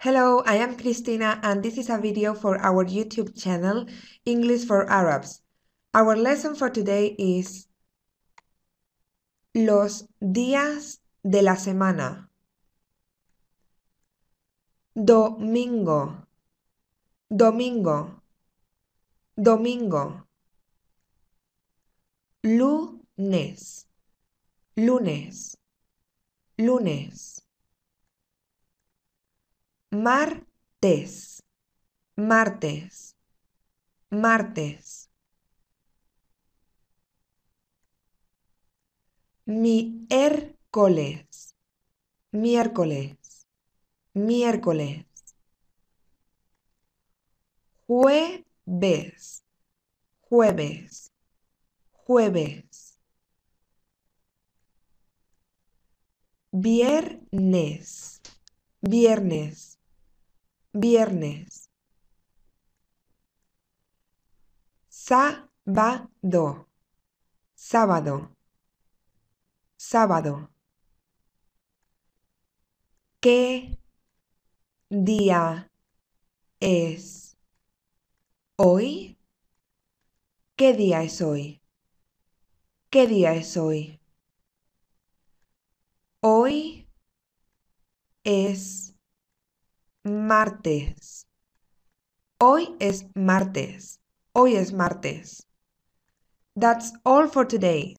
Hello, I am Cristina and this is a video for our YouTube channel, English for Arabs. Our lesson for today is Los días de la semana. Domingo, domingo, domingo. Lunes, lunes, lunes. Martes, martes, martes. Miércoles, miércoles, miércoles. Jueves, jueves, jueves. Viernes, viernes, viernes. Sábado, sábado, sábado. ¿Qué día es hoy? ¿Qué día es hoy? ¿Qué día es hoy? Hoy es martes. Hoy es martes. Hoy es martes. That's all for today.